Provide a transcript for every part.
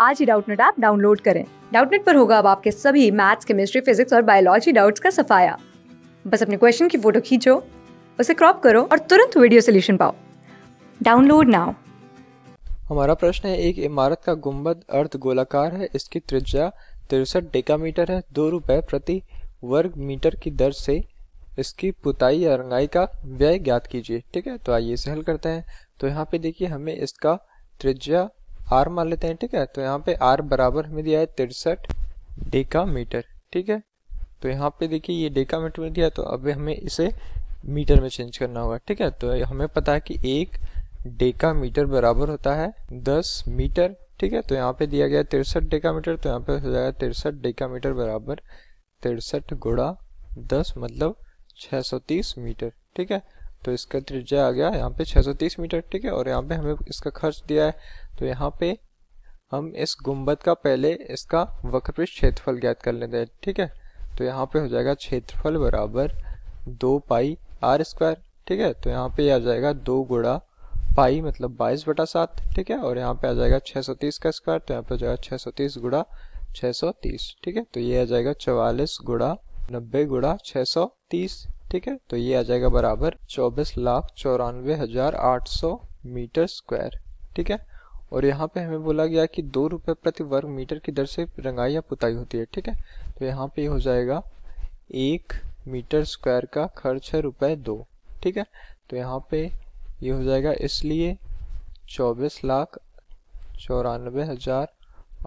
आज ही Doubtnut app download करें। डाउटनेट पर होगा अब आपके सभी मैथ्स, केमिस्ट्री, फिजिक्स और बायोलॉजी डाउट्स का सफाया। बस अपने क्वेश्चन की फ़ोटो खींचो, उसे क्रॉप करो और तुरंत वीडियो सोल्यूशन पाओ। Download now. हमारा प्रश्न है, एक इमारत का गुंबद अर्ध गोलाकार है, इसकी त्रिज्या तिरसठ डेकामीटर है, दो रुपए प्रति वर्ग मीटर की दर से इसकी पुताई या रंगाई का व्यय ज्ञात कीजिए। ठीक है तो आइए इसे हल करते हैं। तो यहाँ पे देखिए, हमें इसका त्रिज्या आर मान लेते हैं, ठीक है? तो यहाँ पे आर बराबर हमें दिया है तिरसठ डेका मीटर ठीक है? तो यहाँ पे देखिए, ये डेका मीटर में दिया तो अब हमें इसे मीटर में चेंज करना होगा, ठीक है? तो हमें पता है कि एक डेका मीटर बराबर होता है दस मीटर, ठीक है? तो यहाँ पे दिया गया तिरसठ डेका मीटर तो यहाँ पे हो जाएगा तिरसठ डेका मीटर बराबर तिरसठ गुड़ा दस मतलब 630 मीटर, ठीक है? तो इसका त्रिज्या आ गया, यहाँ पे 630 मीटर, ठीक है? और यहाँ पे हमें इसका खर्च दिया है। तो यहाँ पे हम इस गुंबद का पहले इसका वक्रपृष्ठ क्षेत्रफल ज्ञात कर लेते हैं, ठीक है? तो यहाँ पे हो जाएगा क्षेत्रफल बराबर दो पाई आर स्क्वायर, ठीक है? तो यहाँ पे आ जाएगा दो गुड़ा पाई मतलब बाईस बटा सात, ठीक है? और यहाँ पे आ जाएगा 630 का स्क्वायर तो यहाँ पे हो जाएगा 630 गुड़ा 630 ठीक है? तो ये आ जाएगा चवालीस गुड़ा नब्बे गुड़ा छः सौ तीस ठीक है? तो ये आ जाएगा बराबर चौबीस लाख चौरानवे हज़ार आठ सौ मीटर स्क्वायर, ठीक है? और यहाँ पे हमें बोला गया कि दो रुपये प्रति वर्ग मीटर की दर से रंगाई या पुताई होती है, ठीक है? तो यहाँ पे हो जाएगा एक मीटर स्क्वायर का खर्च है रुपए दो, ठीक है? तो यहाँ पे ये हो जाएगा इसलिए चौबीस लाख चौरानवे हज़ार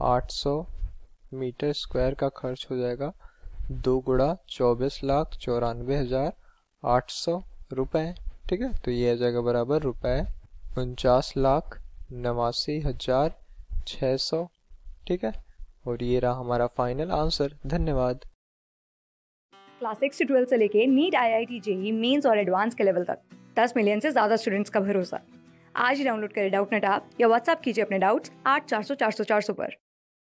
आठ सौ मीटर स्क्वायर का खर्च हो जाएगा दो गुड़ा चौबीस लाख चौरानवे हज़ार आठ सौ रुपये ठीक है? तो ये आ जाएगा बराबर रुपए उनचास लाख नवासी हज़ार छ सौ। ठीक है? और ये रहा हमारा फाइनल आंसर धन्यवाद। क्लास सिक्स से ट्वेल्थ से लेके NEET I I T JEE mains और एडवांस के लेवल तक। दस मिलियन से ज़्यादा स्टूडेंट्स का भरोसा। आज ही डाउनलोड करें डाउट नेट आप या व्हाट्सअप कीजिए अपने डाउट्स आठ चार सौ चार सौ चार सौ पर।